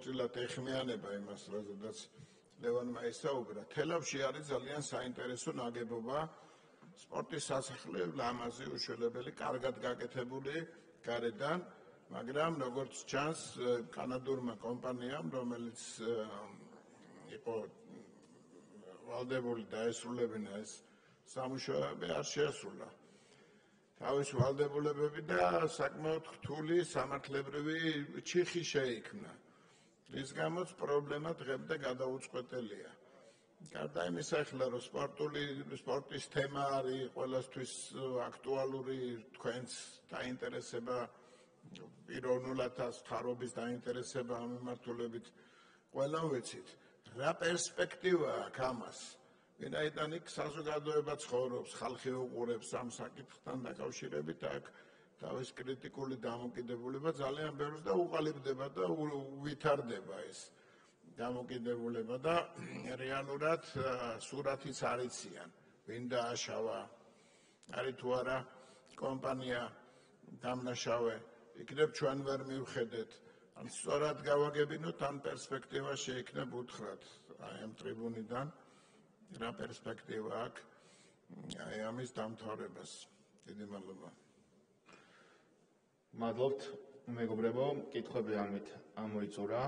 ყოველწილად ეხმიანება იმას, რაზედაც ლევანმა ისაუბრა. თელავში არის ძალიან საინტერესო ნაგებობა სპორტის სასახლე, ლამაზი, უშველებელი, კარგად გაკეთებული გარედან, მაგრამ როგორც ჩანს, კანადურმა კომპანიამ, რომელიც იყო ვალდებული დაესრულებინა ეს სამუშაოები, არ შეასრულა. თავის ვალდებულებები და საკმაოდ რთული სამართლებრივი ჩიხი შეიქმნა. რის გამოც პრობლემა დღემდე გადაუწყვეტელია. გარდა იმისა, ახლა რომ სპორტული სპორტის თემა არის ყველასთვის აქტუალური, თქვენს დაინტერესება პიროვნულადაც თარობის დაინტერესება ამ მიმართულებით ყველა ვიცით. რა პერსპექტივა აქვს ამას? ვინაიდან იქ საზოგადოება ცხოვრობს, ხალხი უყურებს ამ საკითხთან დაკავშირებით, აქ თავის კრიტიკული დამოკიდებულება ძალიან ბევრს და უყალიბდება და უვითარდება ეს დამოკიდებულება და რეალურად სურათიც არიციან, ვინ დააშავა არის თუ არა კომპანია დამნაშავე, იქნებ ჩვენ ვერ მივხედეთ. ან სწორად გავაგებინოთ ამ პერსპექტივა შეექნებ უთხრათ აი ამ ტრიბუნიდან რა პერსპექტივა აქვს აი ამის დამთავრებას. დიდი მადლობა. მადლობთ მეგობრებო, კითხვები ამით ამოიწურა.